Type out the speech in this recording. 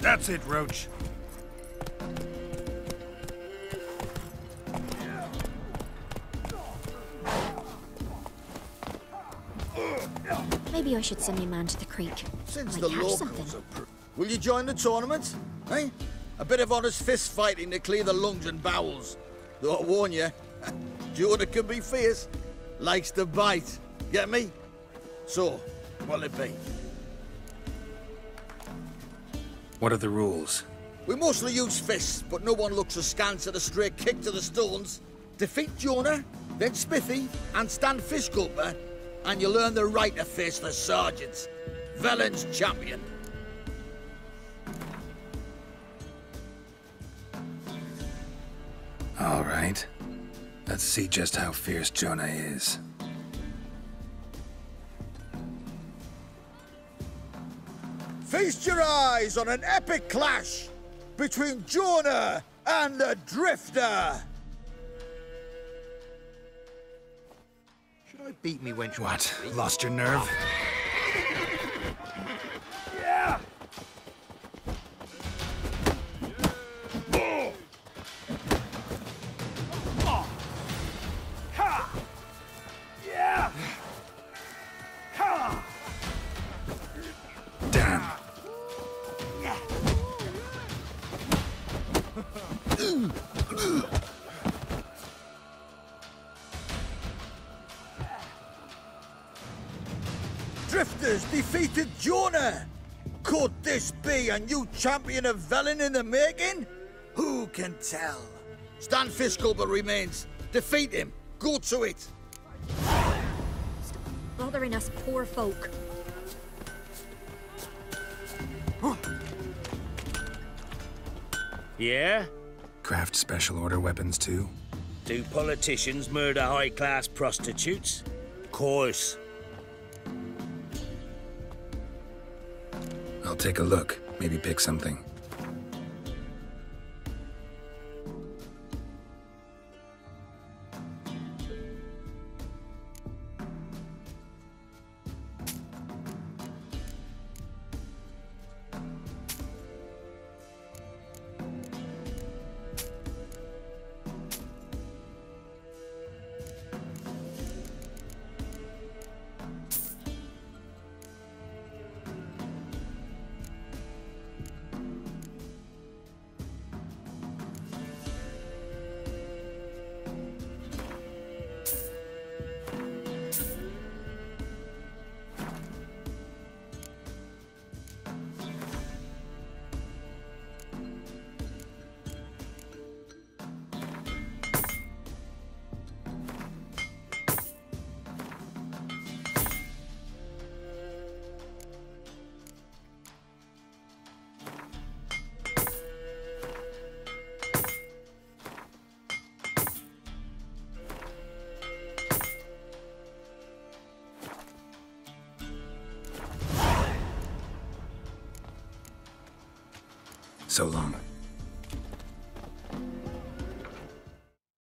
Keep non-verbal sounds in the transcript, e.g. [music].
That's it, Roach. Maybe I should send my man to the creek. Since the locals are Will you join the tournament? Eh? A bit of honest fist fighting to clear the lungs and bowels. Though I warn you, [laughs] Jonah can be fierce. Likes to bite. Get me? So, what'll it be? What are the rules? We mostly use fists, but no one looks askance at a straight kick to the stones. Defeat Jonah, then Smithy, and Stan Fishgulper, and you learn the right to face the sergeants. Velen's champion. All right. Let's see just how fierce Jonah is. Feast your eyes on an epic clash between Jonah and the Drifter. Should I beat me wench? What? Lost your nerve? Drifters defeated Jonah. Could this be a new champion of Velen in the making? Who can tell? Stan Fishgulper remains. Defeat him. Go to it. Bothering us poor folk. Yeah? Craft special order weapons too? Do politicians murder high-class prostitutes? Course. I'll take a look. Maybe pick something. So long.